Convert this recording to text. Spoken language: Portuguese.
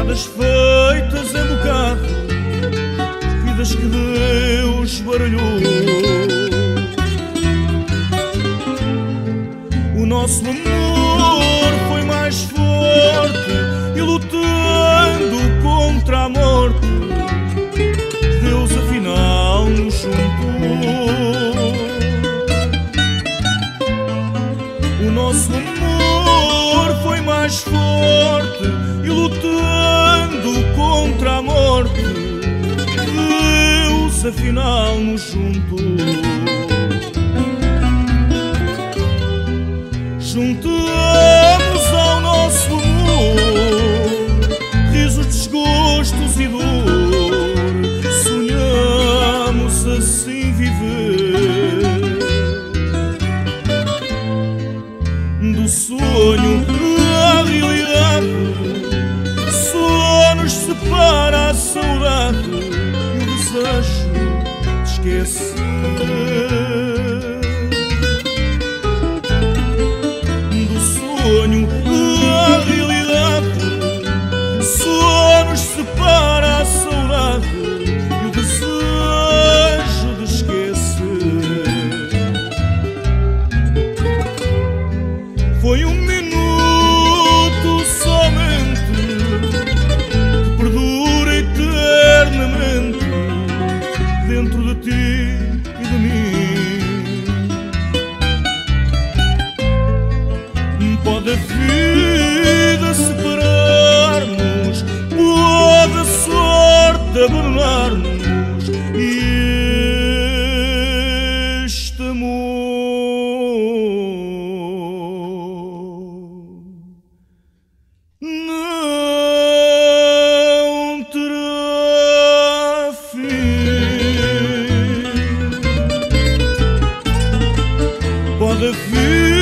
estradas feitas é em bocado, vidas que Deus baralhou. O nosso amor foi mais forte e lutando contra a morte, Deus afinal nos juntou. O nosso amor foi mais forte e lutando afinal nos juntou. Juntamos ao nosso amor risos, desgostos e dor. Sonhamos assim viver do sonho à realidade. Só nos separa a saudade e o desejo de esquecer. tornarmos este amor não terá fim. Pode vir.